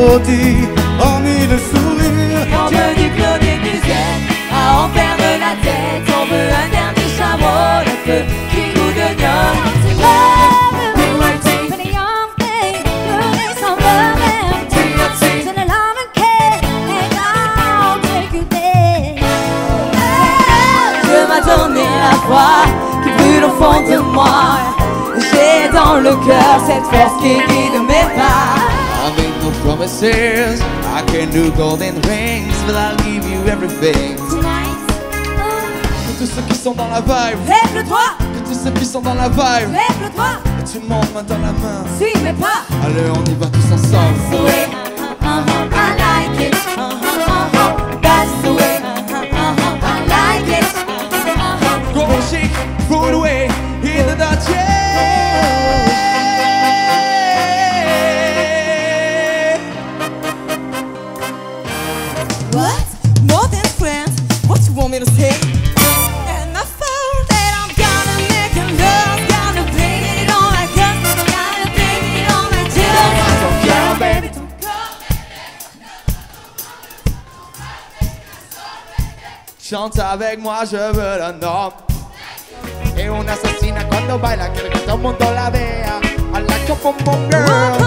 mélodie en mille sourires. On veut du Claude et Zen, à en perdre la tête. On veut un dernier chameau, le feu qui goûte de m'a donné la foi qui brûle au fond de moi. J'ai dans le cœur cette force qui guide I can do golden rings, but I'll give you everything. Tonight, Que tous ceux qui sont dans la vibe, Lève-le-toi, que tous ceux qui sont dans la vibe, lève-le-toi, et tout le monde main dans la main. suis mes pas. Allez, on y va tous ensemble. What? More than friends? What you want me to say? And that I'm gonna make love, gonna it on us, gonna it on this. Don't baby, avec moi, je veux le nom. Es una asesina cuando baila, quiero que todo el mundo la vea. I like a boom girl.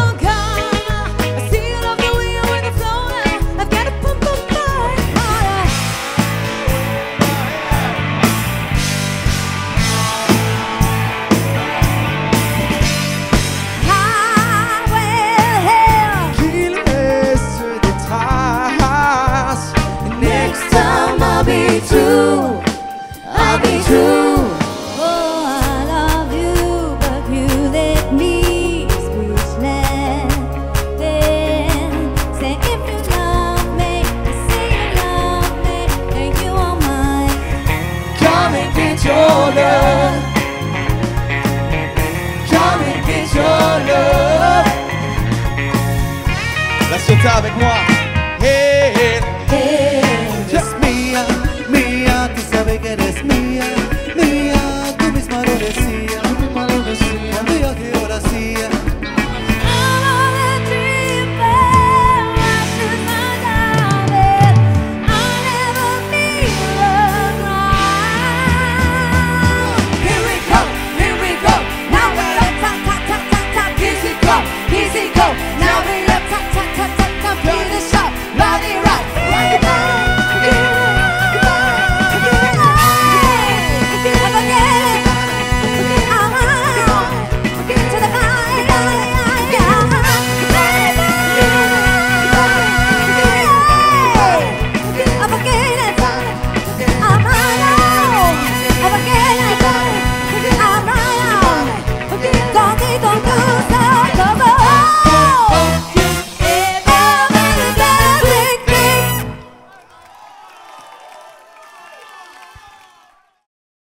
your your avec moi. Hey, hey. hey eres mía, que eres mía.